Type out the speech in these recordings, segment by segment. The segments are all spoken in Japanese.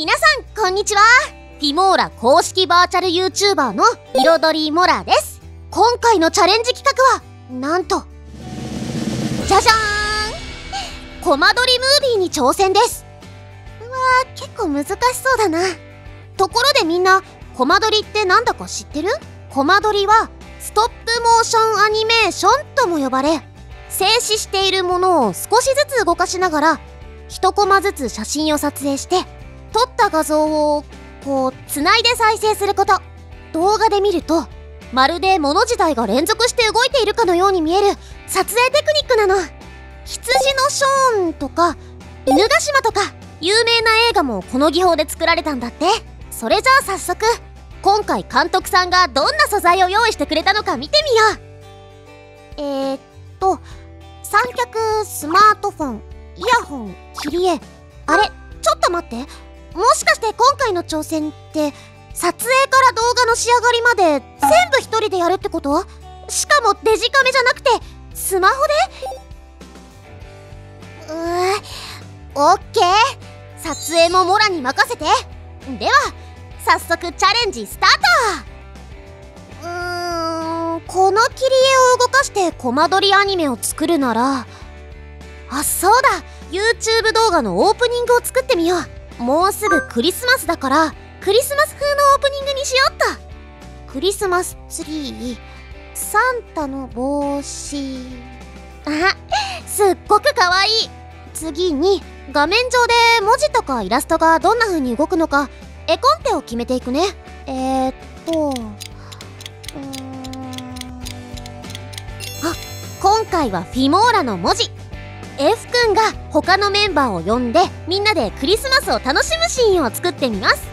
皆さんこんにちは。フィモーラ公式バーチャル YouTuber の彩りモラです。今回のチャレンジ企画はなんとじゃじゃーんコマ撮りムービーに挑戦です。うわー結構難しそうだな。ところでみんなコマ撮りってなんだか知ってる？コマ撮りはストップモーションアニメーションとも呼ばれ静止しているものを少しずつ動かしながら1コマずつ写真を撮影して撮った画像をこうつないで再生すること。動画で見るとまるで物自体が連続して動いているかのように見える撮影テクニックなの。羊のショーンとか犬ヶ島とか有名な映画もこの技法で作られたんだって。それじゃあ早速今回監督さんがどんな素材を用意してくれたのか見てみよう。えー、っと三脚スマートフォンイヤホン切り絵。あれちょっと待って。もしかして今回の挑戦って撮影から動画の仕上がりまで全部一人でやるってこと？しかもデジカメじゃなくてスマホで？うーオッケー。撮影もモラに任せて。では早速チャレンジスタート。うーんこの切り絵を動かしてコマ撮りアニメを作るなら。あそうだ。YouTube 動画のオープニングを作ってみよう。もうすぐクリスマスだからクリスマス風のオープニングにしよっと。クリスマスツリーサンタの帽子。あすっごくかわいい。次に画面上で文字とかイラストがどんな風に動くのか絵コンテを決めていくね。えー、っとあ今回はフィモーラの文字。F 君が他のメンバーを呼んでみんなでクリスマスを楽しむシーンを作ってみます。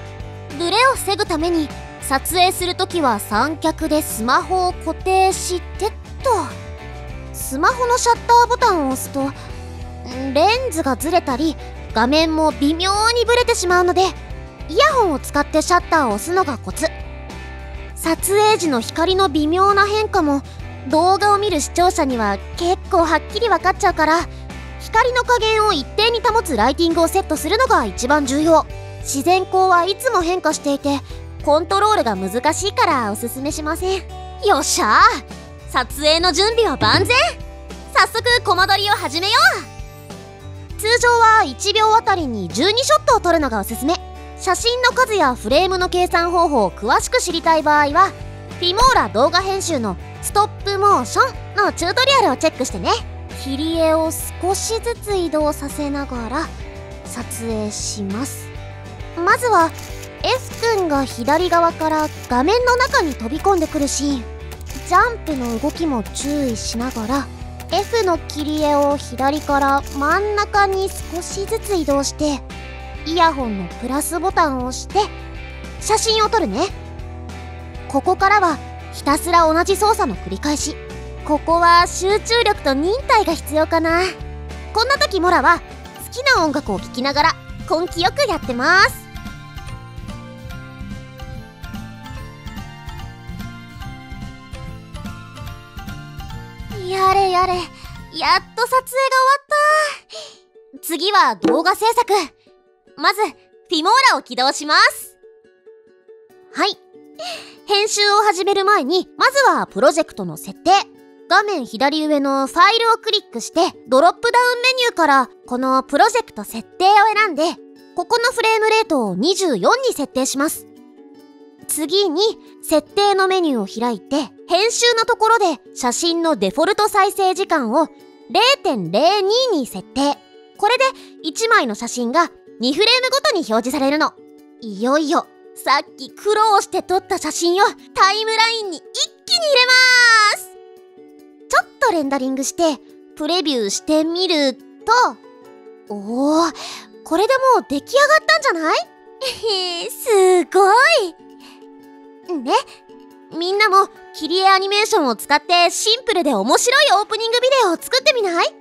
ブレを防ぐために撮影するときは三脚でスマホを固定してっと。スマホのシャッターボタンを押すとレンズがずれたり画面も微妙にブレてしまうのでイヤホンを使ってシャッターを押すのがコツ。撮影時の光の微妙な変化も動画を見る視聴者には結構はっきり分かっちゃうから光の加減を一定に保つライティングをセットするのが一番重要。自然光はいつも変化していてコントロールが難しいからおすすめしません。よっしゃー。撮影の準備は万全。早速コマ撮りを始めよう。通常は1秒あたりに12ショットを撮るのがおすすめ。写真の数やフレームの計算方法を詳しく知りたい場合はフィモーラ動画編集のストップモーションのチュートリアルをチェックしてね。切り絵を少しずつ移動させながら撮影します。まずは F 君が左側から画面の中に飛び込んでくるシーン。ジャンプの動きも注意しながら F の切り絵を左から真ん中に少しずつ移動してイヤホンのプラスボタンを押して写真を撮るね。ここからはひたすら同じ操作の繰り返し。ここは集中力と忍耐が必要かな。こんな時モラは好きな音楽を聴きながら根気よくやってます。やれやれやっと撮影が終わった。次は動画制作。まずフィモーラを起動します。はい。編集を始める前にまずはプロジェクトの設定。画面左上のファイルをクリックしてドロップダウンメニューからこのプロジェクト設定を選んでここのフレームレートを24に設定します。次に設定のメニューを開いて編集のところで写真のデフォルト再生時間を0.02に設定。これで1枚の写真が2フレームごとに表示されるの。いよいよさっき苦労して撮った写真をタイムラインに一気に入れます。とレンダリングしてプレビューしてみると。おおこれでもう出来上がったんじゃない？すごい。ねみんなも切り絵アニメーションを使ってシンプルで面白いオープニングビデオを作ってみない？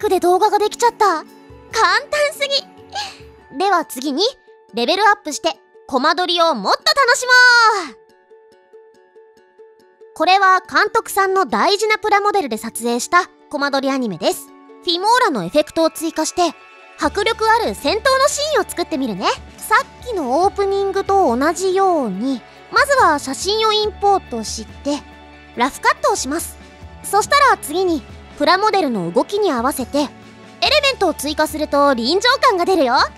ックで動画ができちゃった。簡単すぎ。では次にレベルアップしてコマ撮りをもっと楽しもう。これは監督さんの大事なプラモデルで撮影したコマ撮りアニメです。フィモーラのエフェクトを追加して迫力ある戦闘のシーンを作ってみるね。さっきのオープニングと同じようにまずは写真をインポートしてラフカットをします。そしたら次にプラモデルの動きに合わせてエレメントを追加すると臨場感が出るよ。あ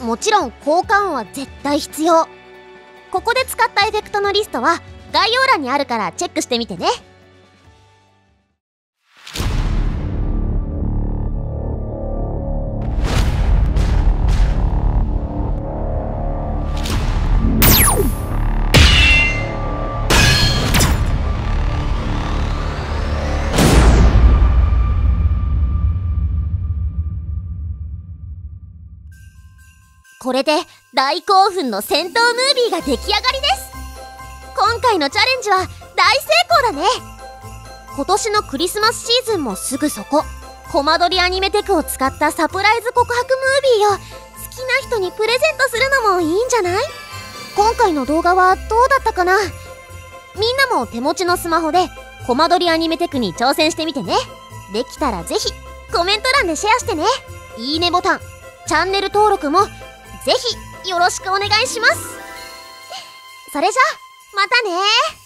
もちろん効果音は絶対必要。ここで使ったエフェクトのリストは概要欄にあるからチェックしてみてね。これで大興奮の戦闘ムービーが出来上がりです。今回のチャレンジは大成功だね。今年のクリスマスシーズンもすぐそこ。コマ撮りアニメテクを使ったサプライズ告白ムービーを好きな人にプレゼントするのもいいんじゃない？今回の動画はどうだったかな？みんなも手持ちのスマホでコマ撮りアニメテクに挑戦してみてね。できたらぜひコメント欄でシェアしてね。いいねボタンチャンネル登録もぜひよろしくお願いします。それじゃまたね